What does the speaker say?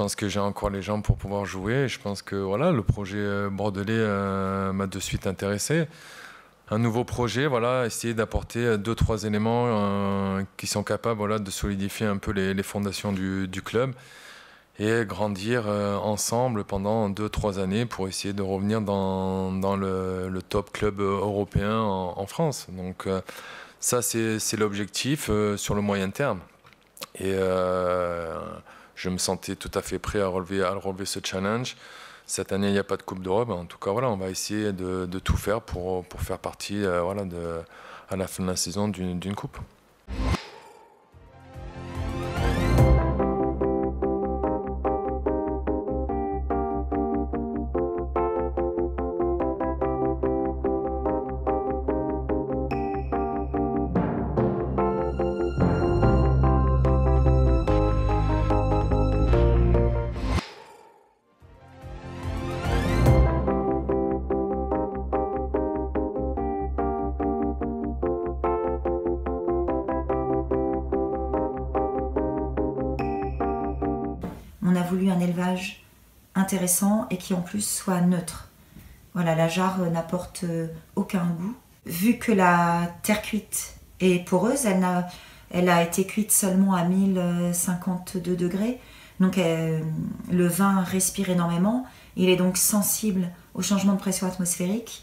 pense que j'ai encore les jambes pour pouvoir jouer. je pense que voilà, le projet bordelais m'a de suite intéressé. Un nouveau projet, voilà, essayer d'apporter deux, trois éléments qui sont capables voilà, de solidifier un peu les, fondations du, club et grandir ensemble pendant deux, trois années pour essayer de revenir dans, le, top club européen en, France. Donc ça, c'est l'objectif sur le moyen terme. Et euh, je me sentais tout à fait prêt à relever, ce challenge. Cette année, il n'y a pas de Coupe d'Europe. En tout cas, voilà, on va essayer de, tout faire pour, faire partie euh, voilà, à la fin de la saison d'une Coupe. On a voulu un élevage intéressant et qui en plus soit neutre. Voilà, la jarre n'apporte euh, aucun goût. Vu que la terre cuite est poreuse, elle a, été cuite seulement à 1052 degrés. Donc euh, le vin respire énormément. Il est donc sensible au changement de pression atmosphérique.